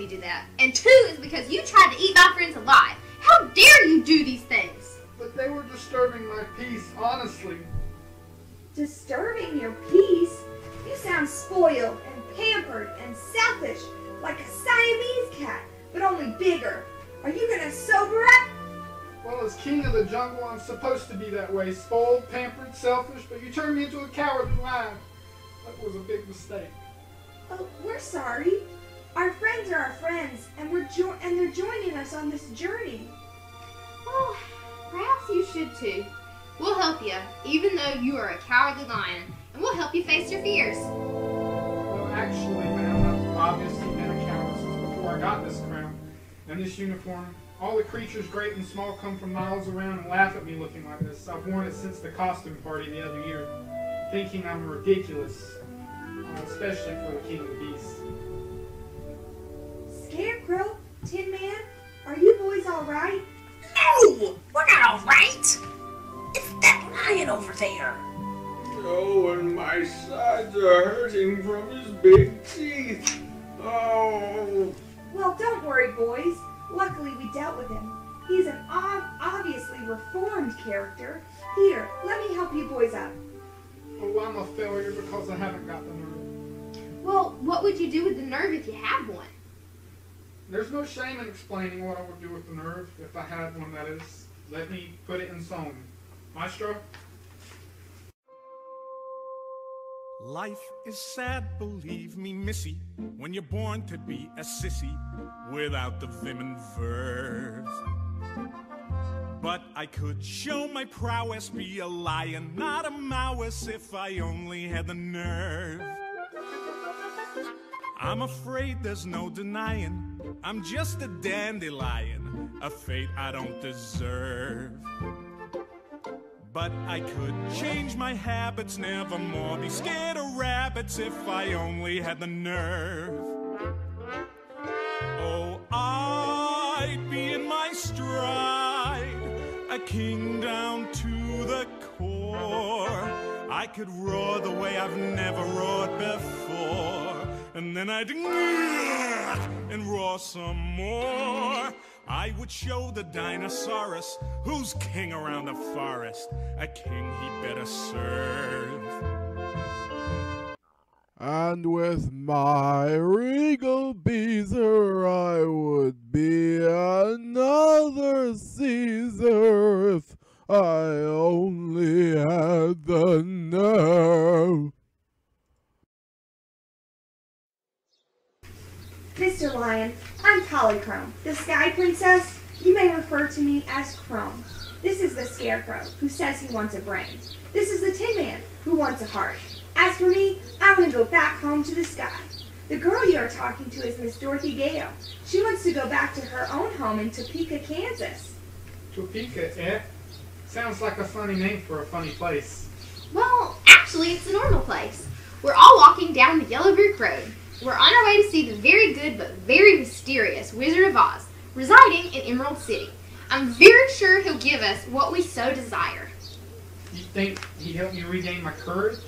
you do that. And two is because you tried to eat my friends alive. How dare you do these things? But they were disturbing my peace, honestly. Disturbing your peace? You sound spoiled and pampered and selfish, like a Siamese cat, but only bigger. Are you gonna sober up? Well, as king of the jungle, I'm supposed to be that way. Spoiled, pampered, selfish, but you turned me into a coward cowardly lion. That was a big mistake. Oh, we're sorry. Our friends are our friends, and we're jo- and they're joining us on this journey. Well, perhaps you should too. We'll help you, even though you are a cowardly lion, and we'll help you face your fears. Well, actually, ma'am, I've obviously been a coward since before I got this crown and this uniform. All the creatures, great and small, come from miles around and laugh at me looking like this. I've worn it since the costume party the other year, thinking I'm ridiculous, especially for the king of beasts. Scarecrow, Tin Man, are you boys all right? No, we're not all right. It's that lion over there. Oh, and my sides are hurting from his big teeth. Oh. Well, don't worry, boys. Luckily, we dealt with him. He's an ob- obviously reformed character. Here, let me help you boys up. I'm a failure because I haven't got the nerve. Well, what would you do with the nerve if you had one? There's no shame in explaining what I would do with the nerve, if I had one, that is. Let me put it in song. Maestro? Life is sad, believe me, missy, when you're born to be a sissy without the vim and verve. But I could show my prowess, be a lion, not a mouse, if I only had the nerve. I'm afraid there's no denying, I'm just a dandelion, a fate I don't deserve. But I could change my habits, never more be scared of rabbits if I only had the nerve. King down to the core. I could roar the way I've never roared before, and then I'd and roar some more. I would show the dinosaurus who's king around the forest, a king he better serve. And with my regal beezer, I would be another Caesar if I only had the nerve. Mr. Lion, I'm Polychrome, the Sky Princess. You may refer to me as Chrome. This is the Scarecrow, who says he wants a brain. This is the Tin Man, who wants a heart. As for me, I want to go back home to the sky. The girl you are talking to is Miss Dorothy Gale. She wants to go back to her own home in Topeka, Kansas. Topeka, eh? Sounds like a funny name for a funny place. Well, actually, it's a normal place. We're all walking down the Yellow Brick Road. We're on our way to see the very good but very mysterious Wizard of Oz, residing in Emerald City. I'm very sure he'll give us what we so desire. You think he'd help me regain my courage?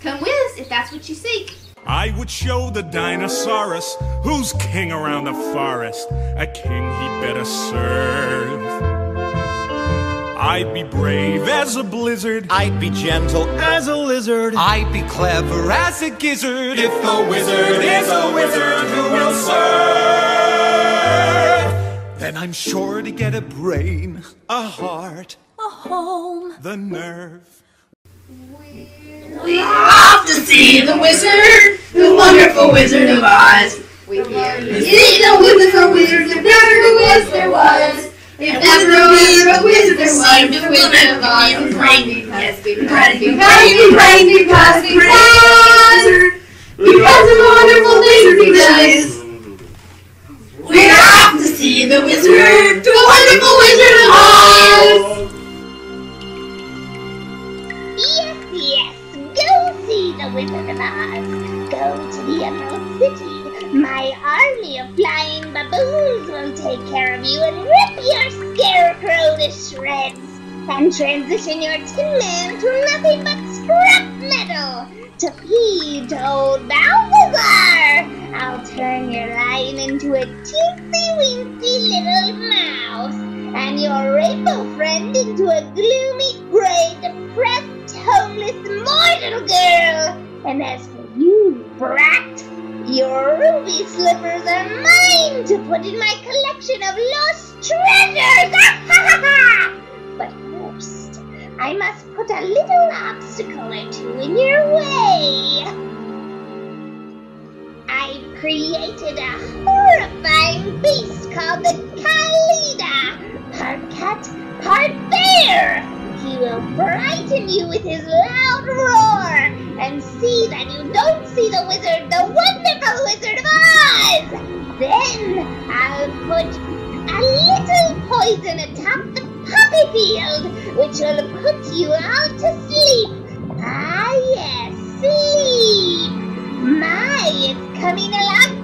Come with us if that's what you seek. I would show the dinosaurus who's king around the forest, a king he better serve. I'd be brave as a blizzard. I'd be gentle as a lizard. I'd be clever as a gizzard. If the wizard is a wizard who will serve, then I'm sure to get a brain, a heart, A home. the nerve. We off to see the wizard, the wonderful Wizard of Oz. We hear. He's the wonderful wizard, if ever was there was. If ever ever a wizard there was, the Wizard of Oz. Because we Because, because we because, because, because, because, because of the wonderful things he does. We're off to see the wizard, the To the Emerald City. My army of flying baboons will take care of you and rip your scarecrow to shreds. And transition your Tin Man to nothing but scrap metal to feed old Balthazar I'll turn your lion into a teensy weensy little mouse, and your rainbow friend into a gloomy, gray, depressed, homeless, mortal girl. And as brat, your ruby slippers are mine to put in my collection of lost treasures. but first, I must put a little obstacle or two in your way. I've created a horrifying beast called the Kalidah, part cat, part bear. He will frighten you with his loud roar and see that you don't see the wizard, the wonderful Wizard of Oz. Then I'll put a little poison atop the poppy field, which will put you out to sleep. Ah, yes, sleep. My, it's coming along